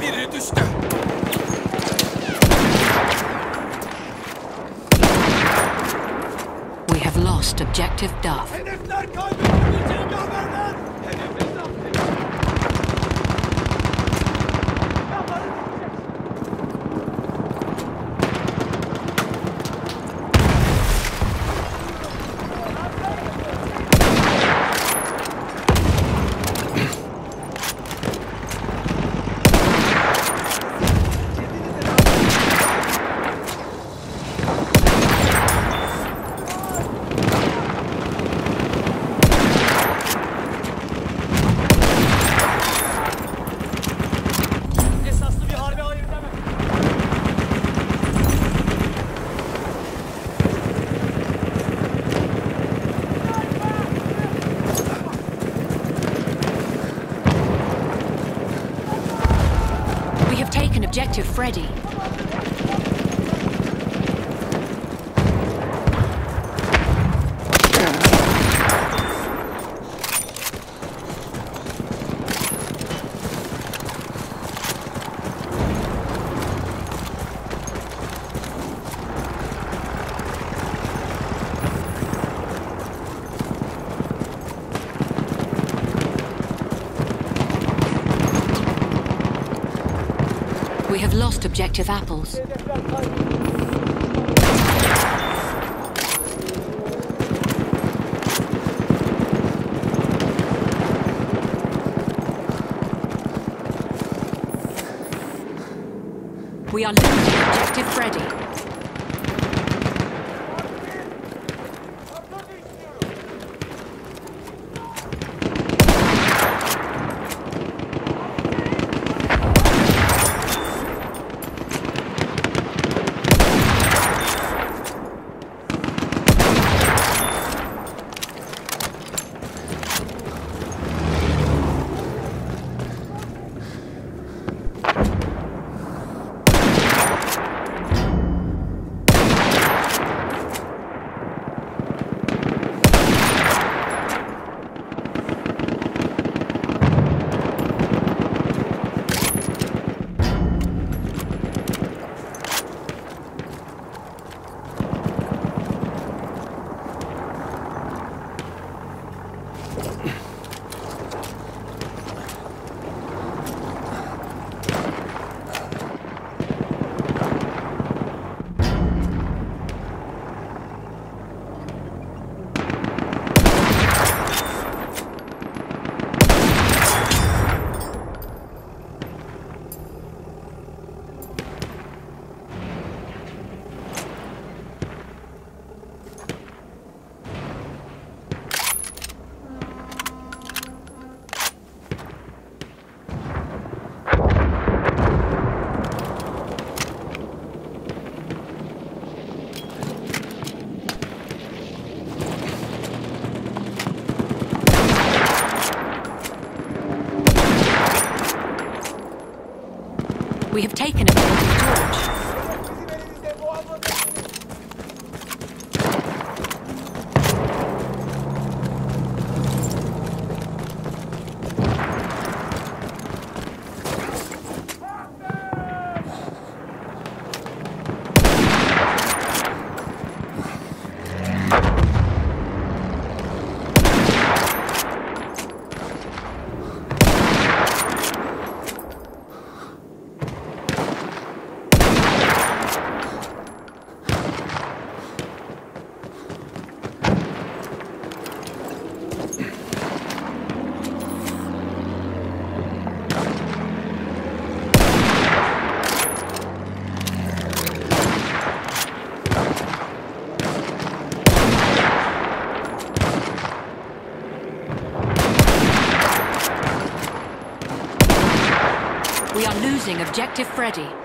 Biri düştü. We have lost objective Duff. Hedefler kaybedildi cengaverler! Objective Freddy. We have lost objective apples. We are losing objective Freddy. We have taken objective We are losing objective Freddy.